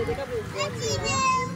我姐姐